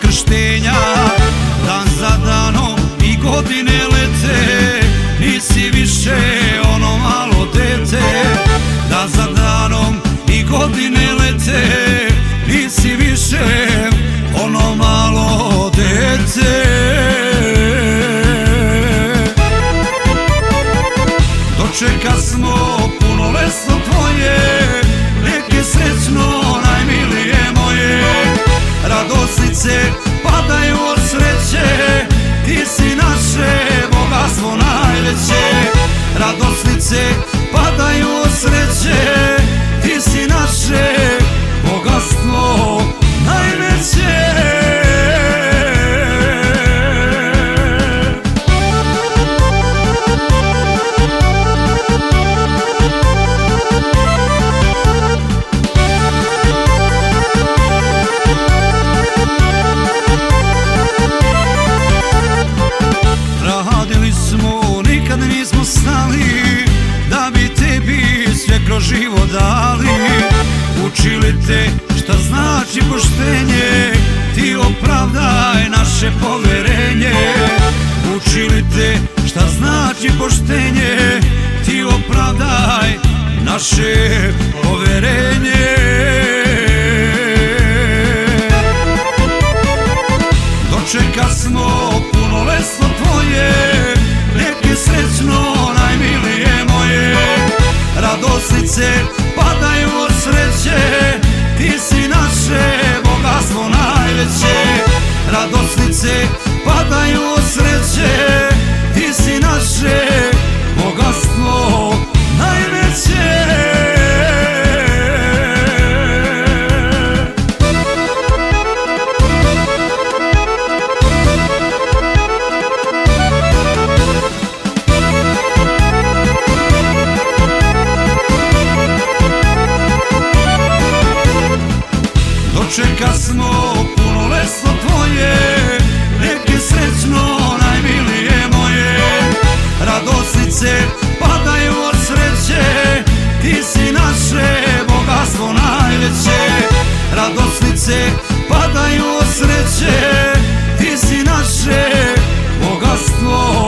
krštenja. Dan za danom i godine lete Nisi više ono malo dete. Dan za danom i godine lete Nisi više ono malo dete. Dočeka smo padaju sreće te šta znači poštenje. Ti opravdaj naše poverenje Učili te šta znači poštenje. Ti opravdaj naše poverenje Dočeka smo puno lesno tvoje. Neke srećno sreće Ti si naše bogatstvo najveće. Dočeka smo puno lesno tvoje sunce Padaju sreće. Ti si naše bogatstvo.